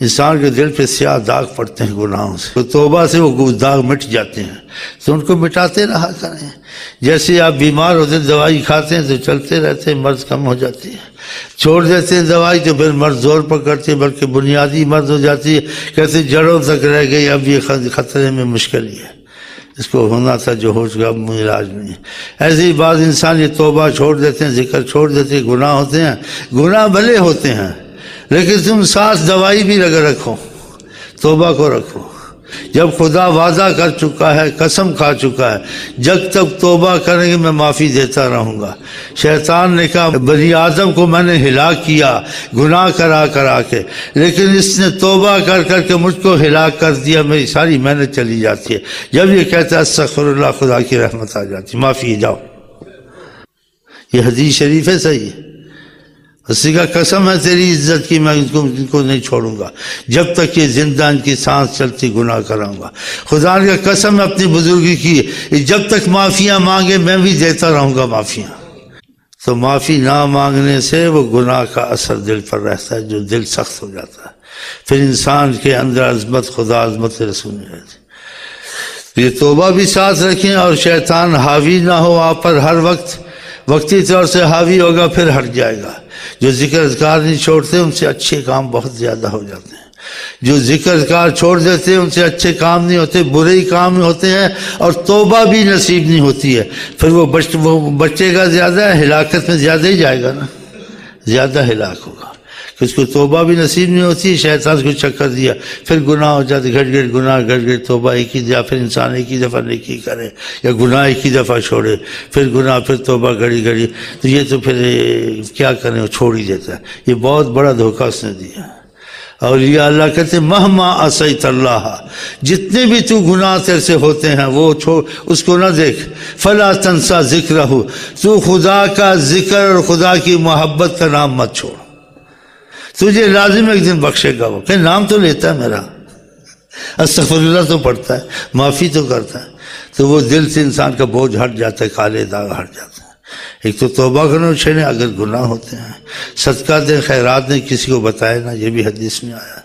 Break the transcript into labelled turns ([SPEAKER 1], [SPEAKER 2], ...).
[SPEAKER 1] इंसान के दिल पे स्याह दाग पड़ते हैं गुनाहों से। तो तोबा से वो दाग मिट जाते हैं। तो उनको मिटाते रहा करें। जैसे आप बीमार होते दवाई खाते हैं तो चलते रहते हैं मर्ज कम हो जाती है। छोड़ देते हैं दवाई तो फिर मर्ज ज़ोर पकड़ती है, बल्कि बुनियादी मर्ज हो जाती है। कहते जड़ों तक रह गई, अब ये खतरे में मुश्किल ही। है इसको होना था जो हो चुका, अब इलाज नहीं है। ऐसी ही बात इंसान ये तोबा छोड़ देते हैं, ज़िक्र छोड़ देते हैं, गुनाह होते हैं। गुनाह भले होते हैं लेकिन तुम साथ दवाई भी लगा रखो, तोबा को रखो। जब खुदा वादा कर चुका है, कसम खा चुका है जब तक तोबा करेंगे, मैं माफ़ी देता रहूँगा। शैतान ने कहा, बनी आदम को मैंने हिला किया, गुनाह करा करा के, लेकिन इसने तोबा कर कर के मुझको हिला कर दिया, मेरी सारी मेहनत चली जाती है। जब ये कहता है सखरुल्ला खुदा की रहमत आ जाती माफ़ी जाओ। ये हदीस शरीफ है, सही है? उसी का कसम है, तेरी इज़्ज़त की मैं इनको इनको नहीं छोड़ूँगा। जब तक ये ज़िंदा इनकी सांस चलती, गुनाह कराऊँगा। खुदा का कसम है अपनी बुजुर्गी की जब तक माफिया मांगे, मैं भी देता रहूँगा माफिया। तो माफ़ी ना मांगने से वो गुनाह का असर दिल पर रहता है, जो दिल सख्त हो जाता है। फिर इंसान के अंदर अजमत, खुदा अजमत रसूल रहती। ये तोबा भी साथ रखें, और शैतान हावी ना हो आप पर हर वक्त। वक्ती तौर से हावी होगा, फिर हट जाएगा। जो ज़िक्र अजकार नहीं छोड़ते, उनसे अच्छे काम बहुत ज़्यादा हो जाते हैं। जो ज़िक्र अजकार छोड़ देते हैं, उनसे अच्छे काम नहीं होते, बुरे ही काम होते हैं, और तोबा भी नसीब नहीं होती है। फिर वो बच, वो बचेगा ज़्यादा, हिलाकत में ज़्यादा ही जाएगा ना। ज़्यादा हिलाक होगा। कि उसको तोबा भी नसीब नहीं होती, शैतान को चक्कर दिया। फिर गुनाह हो जाते घट घट गुनाह घट घट तोबा एक ही या फिर इंसान एक ही दफ़ा नेकी करे, या गुनाह एक ही दफ़ा छोड़े, फिर गुनाह, फिर तोबा घड़ी घड़ी। तो ये तो फिर, क्या करें, वो छोड़ ही देता है। ये बहुत बड़ा धोखा उसने दिया। और ये अल्लाह कहते, महमा असैत अल्लाह जितने भी तू गुनाह तेरे से होते हैं, वो छोड़, उसको ना देख। फला तनसा ज़िक्र हो तू खुदा का ज़िक्र और खुदा की मोहब्बत का नाम मत छोड़। तुझे लाजिम एक दिन बख्शेगा वो। कहीं नाम तो लेता है मेरा। अस्तफरल्ला तो पढ़ता है, माफ़ी तो करता है। तो वो दिल से इंसान का बोझ हट जाता है, काले दाग हट जाता है। एक तो तोबा करो छेड़े अगर गुनाह होते हैं। सदका दें, खैरात दें, किसी को बताए ना, ये भी हदीस में आया